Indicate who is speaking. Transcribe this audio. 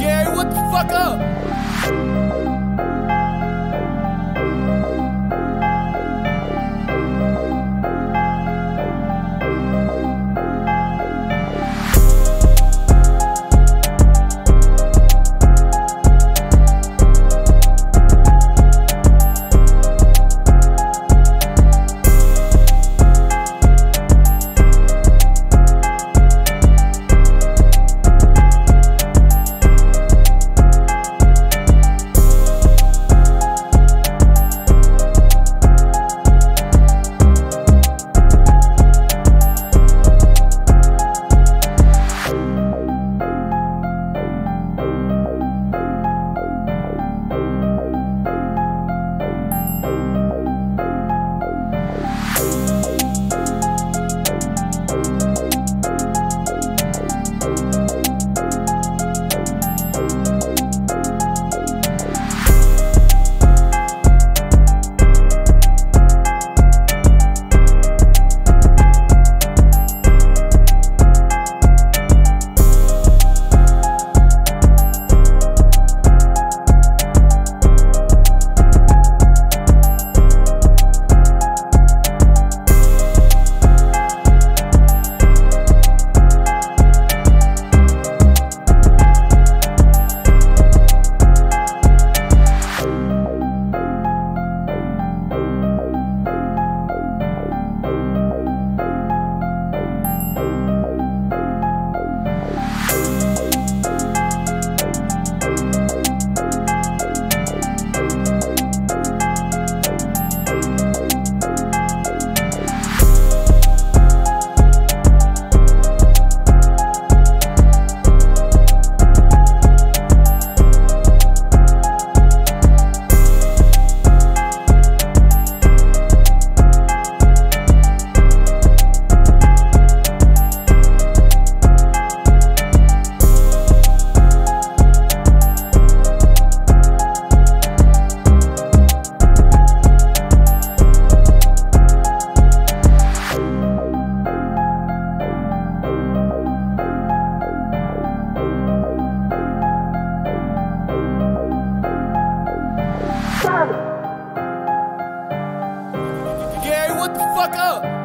Speaker 1: Gary, what the fuck up? Gary, what the fuck up?